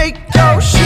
take your shit.